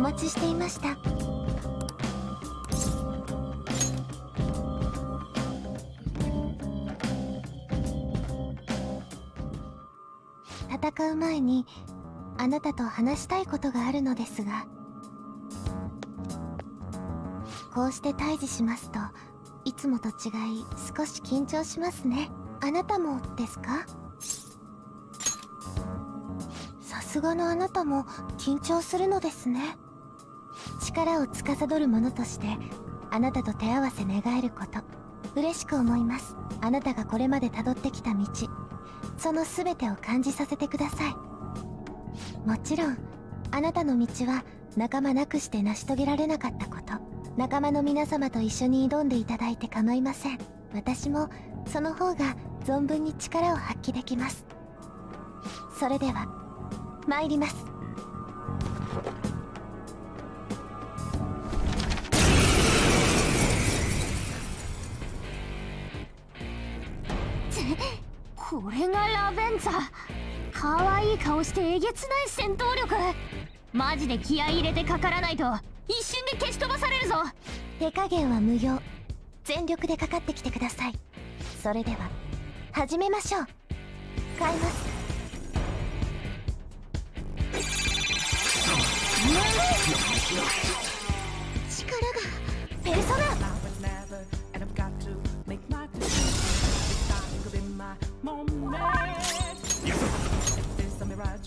お待ちしていました。戦う前にあなたと話したいことがあるのですがこうして退治しますといつもと違い少し緊張しますね。あなたもですか？さすがのあなたも緊張するのですね。力を司る者としてあなたと手合わせ願えること。嬉しく思います。あなたがこれまで辿ってきた道。その全てを感じさせてください。もちろんあなたの道は仲間なくして成し遂げられなかったこと。仲間の皆様と一緒に挑んでいただいて構いません。私もその方が存分に力を発揮できます。それでは参ります。これがラベンザ可愛い顔してえげつない戦闘力。マジで気合い入れてかからないと一瞬で消し飛ばされるぞ。手加減は無用。全力でかかってきてください。それでは始めましょう。買います。力がペルソナ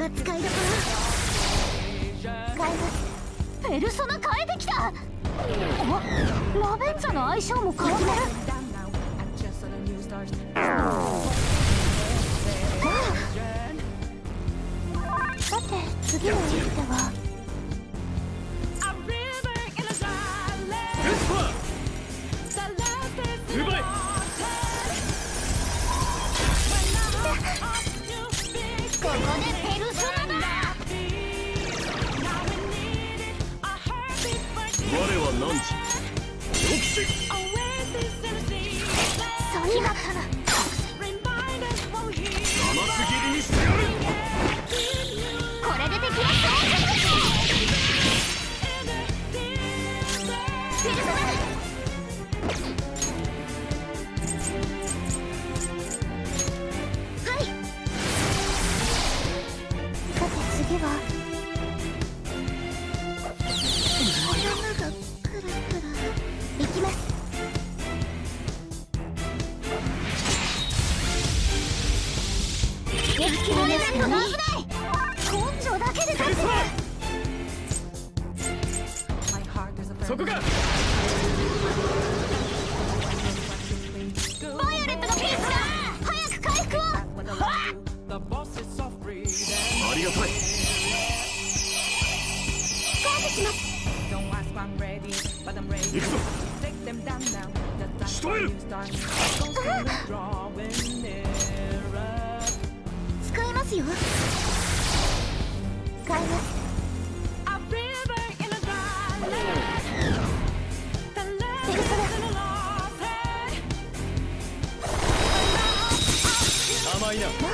が使いどころ買いますペルソナ変えてきた。あラベンザの相性も変わってるさて次の一手はそうだったなありがたい行くぞ。仕留める使いますよ使います甘いな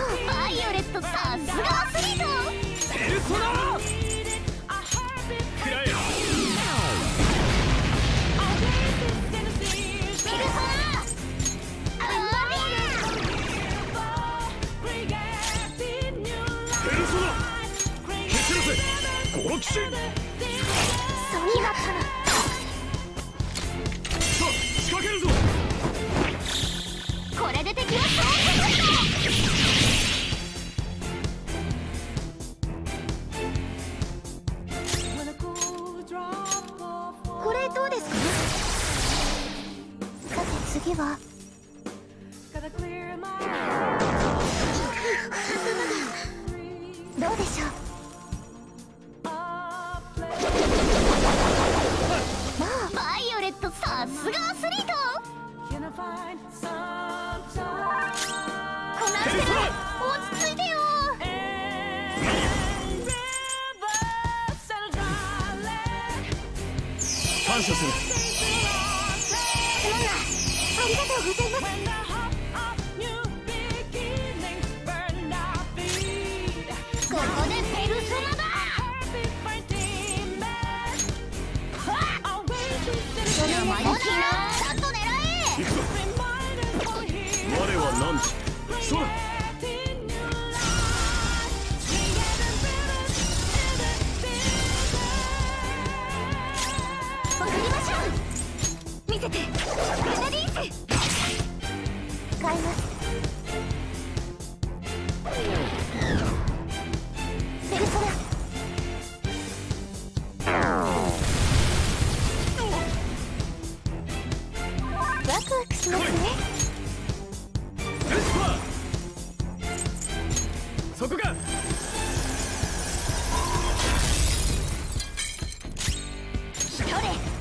どうでしょう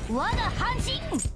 我が半身。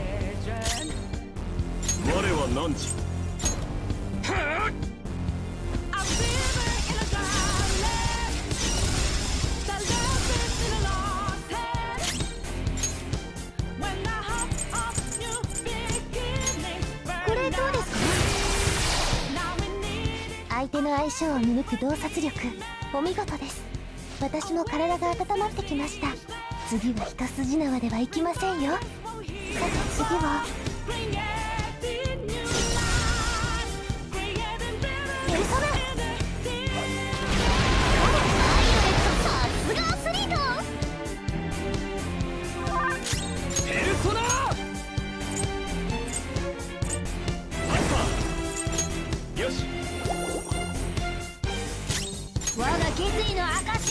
は何時？相手の相性を見抜く洞察力。お見事です。私も体が温まってきました。次は一筋縄ではいきませんよ。さて次は？決意の証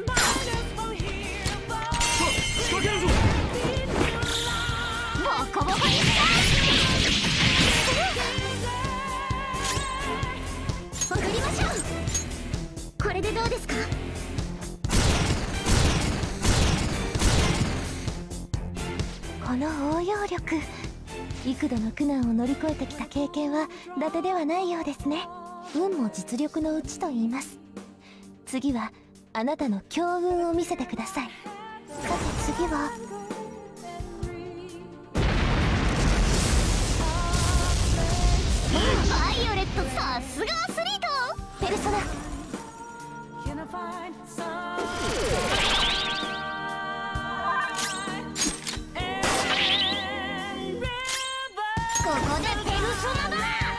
これでどうですか？この応用力。幾度の苦難を乗り越えてきた経験は伊達ではないようですね。運も実力のうちと言います。次はあなたの強運を見せてください。さて次は？バイオレットさすが！ペルソナここでペルソナだ。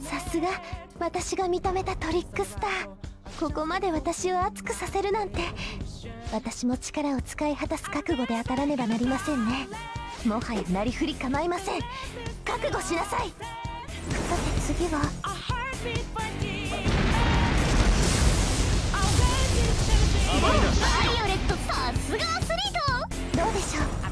さすが私が認めたトリックスター。ここまで私を熱くさせるなんて私も力を使い果たす覚悟で当たらねばなりませんね。もはやなりふり構いません。覚悟しなさい。さて次は。バイオレットさすがアスリート。どうでしょう？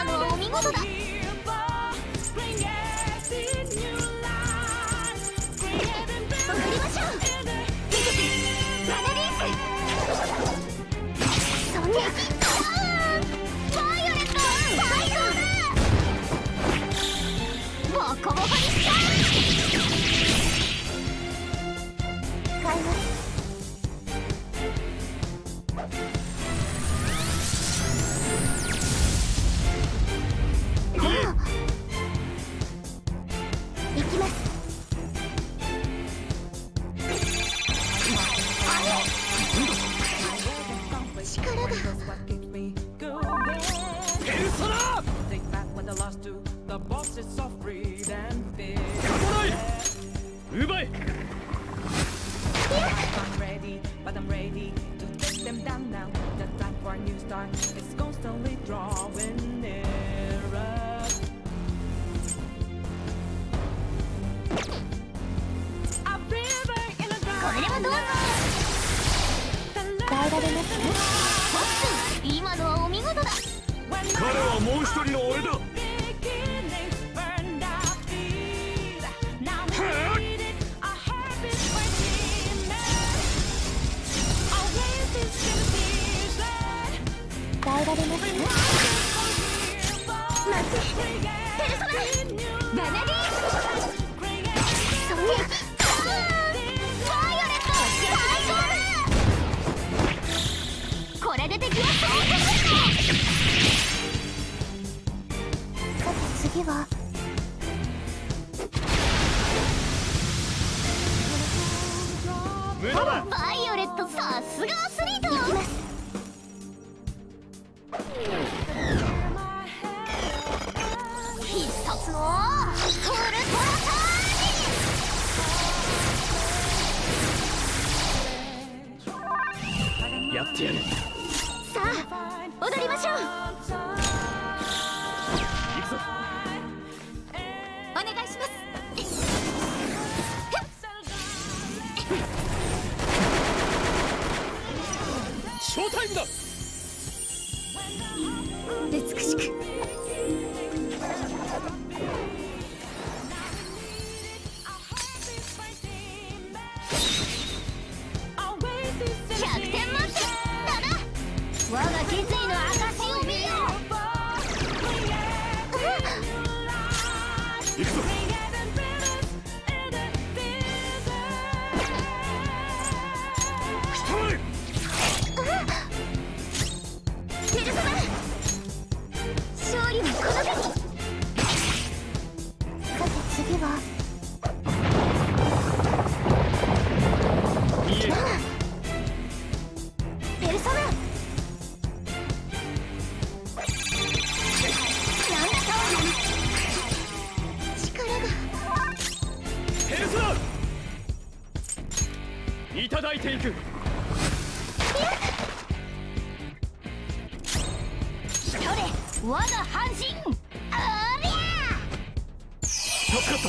あのはお見事だ。back what I lost to the bosses of greed and fear. 勝たない奪え I'm ready, but I'm ready to take them down now. The time for a new start is constantly drawing nearer. A river in a これでもどうぞ The 耐えられますホック今のはお見事だ When 彼はもう一人の俺だ えられます Remind us for here, creating new ラナディ creating そんなバイオレット最高だ。これで敵は総攻さて次はバイオレットさすがアスリート。行きますさあ踊りましょう。ショータイムだ。いく。一人我が半身。ありゃ助かった。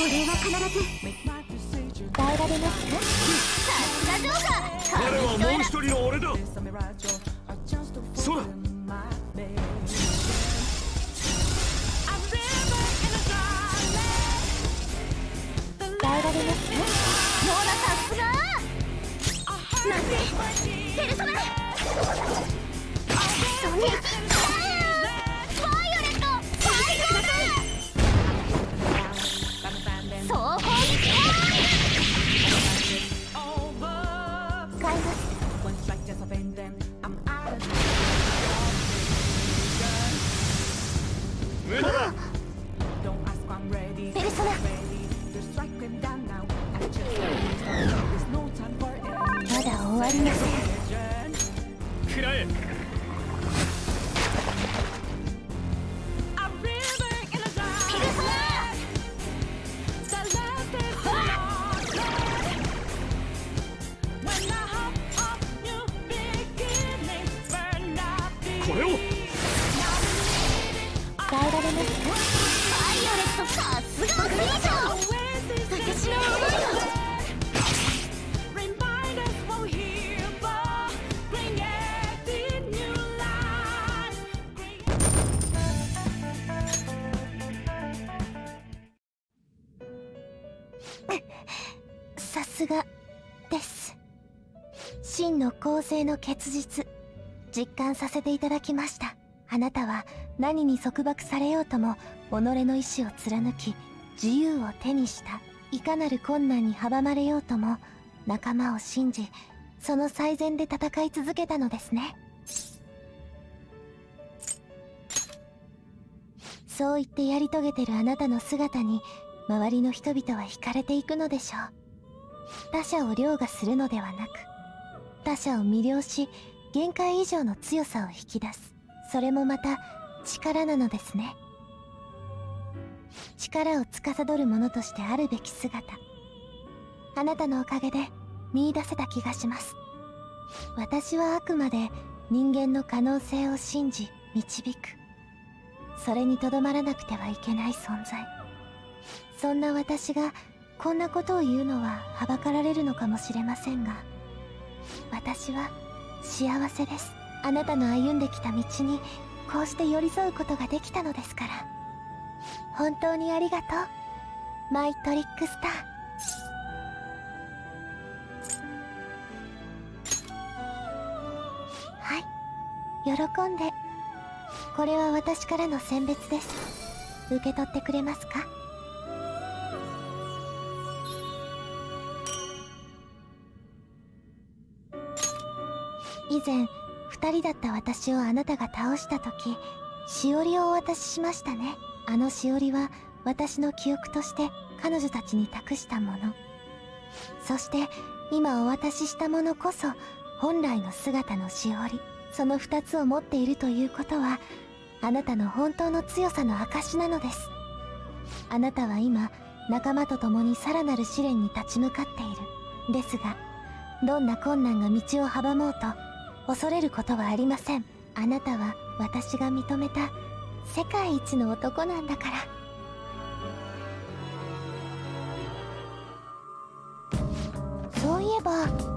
俺は必ずペルソナださすがです。真の公正の結実実感させていただきました。あなたは何に束縛されようとも己の意志を貫き自由を手にした。いかなる困難に阻まれようとも仲間を信じその最善で戦い続けたのですね。そう言ってやり遂げてるあなたの姿に周りの人々は惹かれていくのでしょう他者を凌駕するのではなく他者を魅了し限界以上の強さを引き出す。それもまた力なのですね。力を司る者としてあるべき姿。あなたのおかげで見出せた気がします。私はあくまで人間の可能性を信じ導く。それにとどまらなくてはいけない存在。そんな私がこんなことを言うのははばかられるのかもしれませんが私は幸せです。あなたの歩んできた道にこうして寄り添うことができたのですから。本当にありがとう。マイトリックスター。はい。喜んで。これは私からの選別です。受け取ってくれますか？以前二人だった私をあなたが倒した時しおりをお渡ししましたね。あのしおりは私の記憶として彼女たちに託したもの。そして今お渡ししたものこそ本来の姿のしおりその二つを持っているということはあなたの本当の強さの証なのです。あなたは今仲間と共にさらなる試練に立ち向かっている。ですがどんな困難が道を阻もうと恐れることはありません。あなたは私が認めた世界一の男なんだから。そういえば